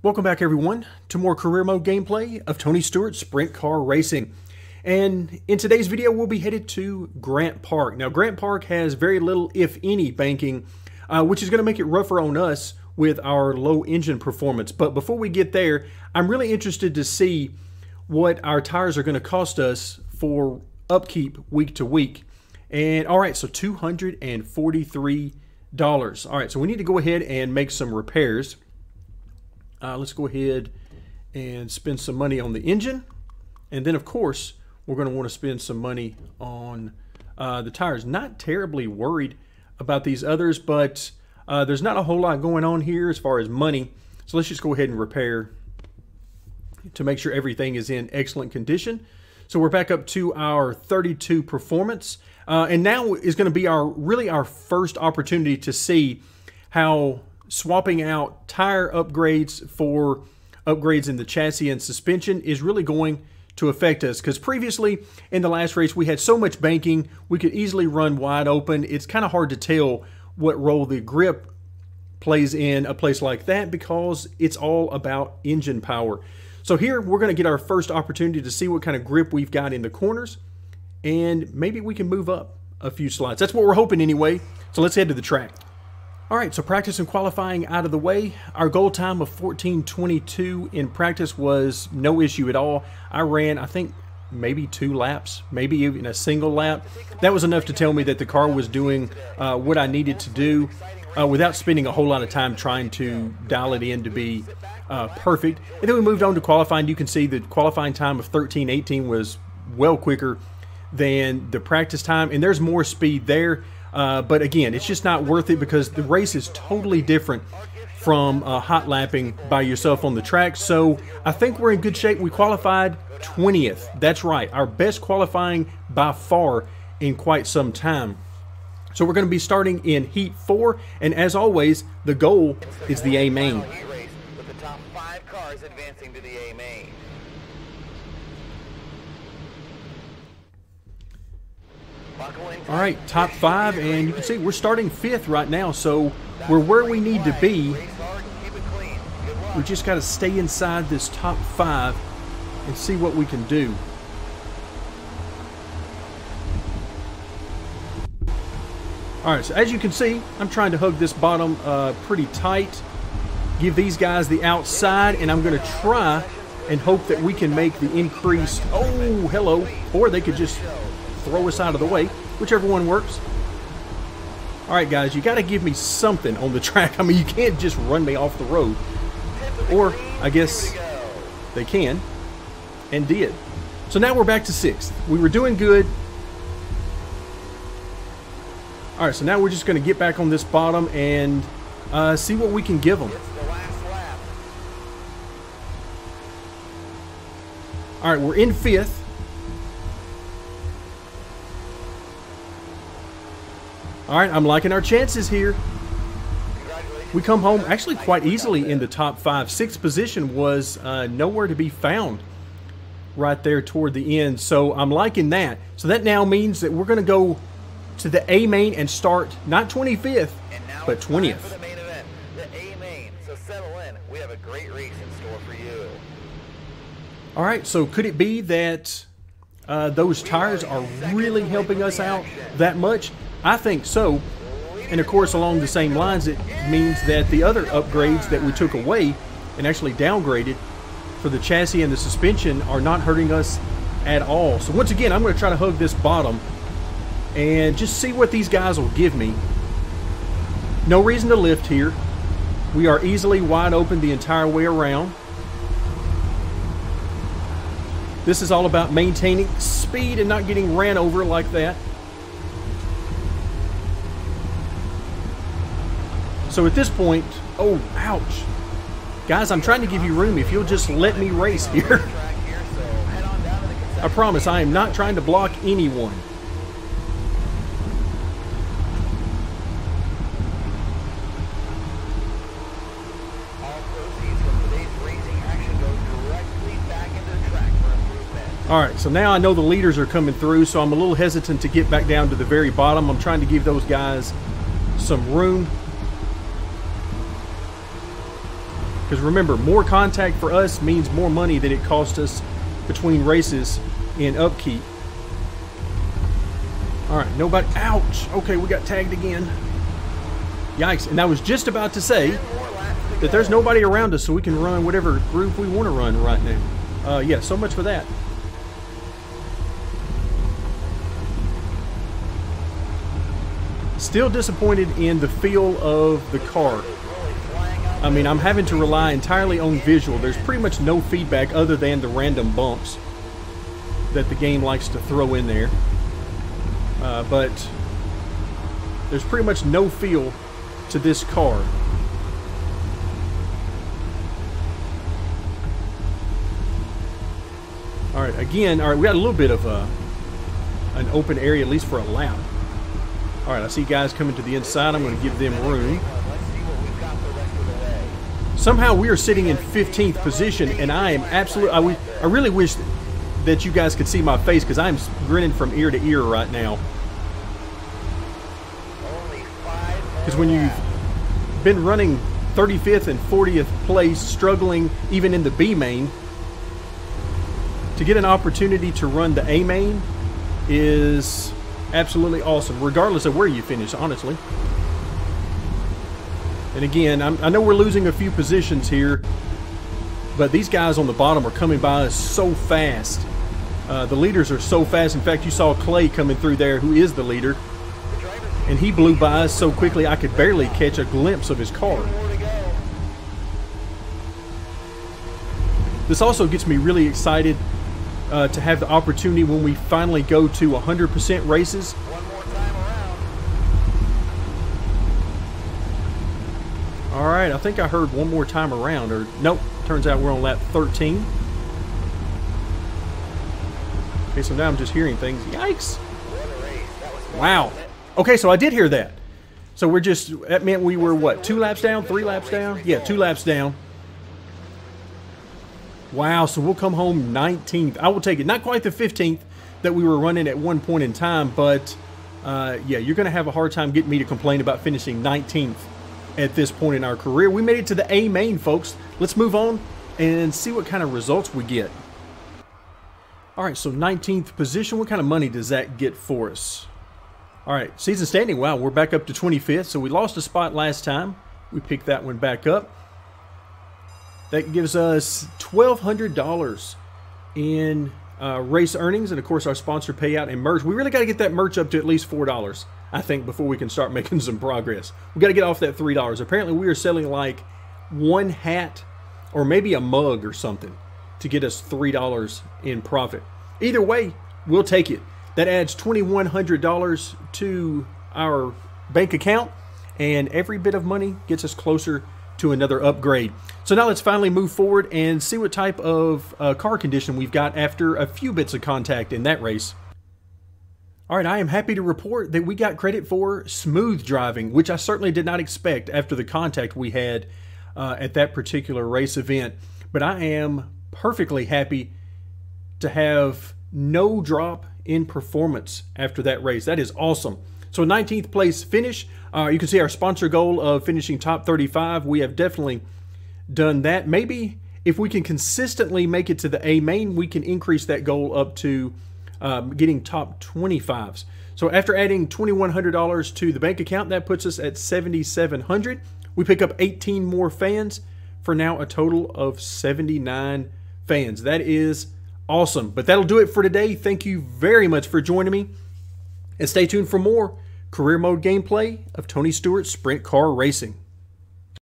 Welcome back everyone to more career mode gameplay of Tony Stewart Sprint Car Racing. And in today's video we'll be headed to Grant Park. Now Grant Park has very little if any banking uh, which is going to make it rougher on us with our low engine performance. But before we get there I'm really interested to see what our tires are going to cost us for upkeep week to week. And all right so $243. All right so we need to go ahead and make some repairs. Uh, let's go ahead and spend some money on the engine. And then, of course, we're going to want to spend some money on uh, the tires. Not terribly worried about these others, but uh, there's not a whole lot going on here as far as money. So let's just go ahead and repair to make sure everything is in excellent condition. So we're back up to our 32 performance. Uh, and now is going to be our really our first opportunity to see how swapping out tire upgrades for upgrades in the chassis and suspension is really going to affect us. Because previously in the last race we had so much banking we could easily run wide open. It's kind of hard to tell what role the grip plays in a place like that because it's all about engine power. So here we're going to get our first opportunity to see what kind of grip we've got in the corners and maybe we can move up a few slots. That's what we're hoping anyway. So let's head to the track all right, so practice and qualifying out of the way. Our goal time of 14.22 in practice was no issue at all. I ran, I think, maybe two laps, maybe even a single lap. That was enough to tell me that the car was doing uh, what I needed to do uh, without spending a whole lot of time trying to dial it in to be uh, perfect. And then we moved on to qualifying. You can see the qualifying time of 13.18 was well quicker than the practice time, and there's more speed there. Uh, but again, it's just not worth it because the race is totally different from uh, hot lapping by yourself on the track. So I think we're in good shape. We qualified 20th. That's right, our best qualifying by far in quite some time. So we're going to be starting in Heat 4, and as always, the goal is the A main. All right, top five, and you can see we're starting fifth right now, so we're where we need to be. We just got to stay inside this top five and see what we can do. All right, so as you can see, I'm trying to hug this bottom uh, pretty tight. Give these guys the outside, and I'm going to try and hope that we can make the increased. Oh, hello. Or they could just throw us out of the way whichever one works. All right, guys, you got to give me something on the track. I mean, you can't just run me off the road. Or, I guess, they can, and did. So now we're back to sixth. We were doing good. All right, so now we're just going to get back on this bottom and uh, see what we can give them. All right, we're in fifth. All right, I'm liking our chances here. We come home actually quite easily in the top five. Sixth position was uh, nowhere to be found right there toward the end. So I'm liking that. So that now means that we're going to go to the A main and start not 25th, but 20th. All right, so could it be that uh, those tires are really helping us out that much? I think so. And of course, along the same lines, it means that the other upgrades that we took away and actually downgraded for the chassis and the suspension are not hurting us at all. So once again, I'm going to try to hug this bottom and just see what these guys will give me. No reason to lift here. We are easily wide open the entire way around. This is all about maintaining speed and not getting ran over like that. So at this point, oh, ouch. Guys, I'm trying to give you room if you'll just let me race here. I promise I am not trying to block anyone. All right, so now I know the leaders are coming through, so I'm a little hesitant to get back down to the very bottom. I'm trying to give those guys some room Because remember, more contact for us means more money than it cost us between races in upkeep. All right, nobody. Ouch. Okay, we got tagged again. Yikes. And I was just about to say that there's nobody around us so we can run whatever group we want to run right now. Uh, yeah, so much for that. Still disappointed in the feel of the car. I mean, I'm having to rely entirely on visual. There's pretty much no feedback other than the random bumps that the game likes to throw in there. Uh, but there's pretty much no feel to this car. All right, again, all right, we got a little bit of a, uh, an open area, at least for a lap. All right, I see guys coming to the inside. I'm going to give them room. Somehow we are sitting in 15th position, and I am absolutely. I, I really wish that you guys could see my face because I'm grinning from ear to ear right now. Because when you've been running 35th and 40th place, struggling even in the B main, to get an opportunity to run the A main is absolutely awesome, regardless of where you finish, honestly. And again, I'm, i know we're losing a few positions here, but these guys on the bottom are coming by us so fast. Uh, the leaders are so fast. In fact, you saw Clay coming through there, who is the leader, and he blew by us so quickly I could barely catch a glimpse of his car. This also gets me really excited uh, to have the opportunity when we finally go to 100% races Right, I think I heard one more time around, or nope, turns out we're on lap 13. Okay, so now I'm just hearing things. Yikes! Wow. Okay, so I did hear that. So we're just, that meant we were what, two laps down, three laps down? Yeah, two laps down. Wow, so we'll come home 19th. I will take it. Not quite the 15th that we were running at one point in time, but uh, yeah, you're going to have a hard time getting me to complain about finishing 19th at this point in our career. We made it to the A main, folks. Let's move on and see what kind of results we get. All right, so 19th position. What kind of money does that get for us? All right, season standing. Wow, we're back up to 25th. So we lost a spot last time. We picked that one back up. That gives us $1,200 in uh, race earnings and, of course, our sponsor payout and merch. We really got to get that merch up to at least $4. I think, before we can start making some progress. We got to get off that $3. Apparently, we are selling like one hat or maybe a mug or something to get us $3 in profit. Either way, we'll take it. That adds $2,100 to our bank account, and every bit of money gets us closer to another upgrade. So now let's finally move forward and see what type of uh, car condition we've got after a few bits of contact in that race. All right, I am happy to report that we got credit for smooth driving, which I certainly did not expect after the contact we had uh, at that particular race event. But I am perfectly happy to have no drop in performance after that race. That is awesome. So 19th place finish. Uh, you can see our sponsor goal of finishing top 35. We have definitely done that. Maybe if we can consistently make it to the A main, we can increase that goal up to um, getting top 25s. So after adding $2,100 to the bank account, that puts us at 7,700. We pick up 18 more fans for now a total of 79 fans. That is awesome. But that'll do it for today. Thank you very much for joining me. And stay tuned for more career mode gameplay of Tony Stewart Sprint Car Racing.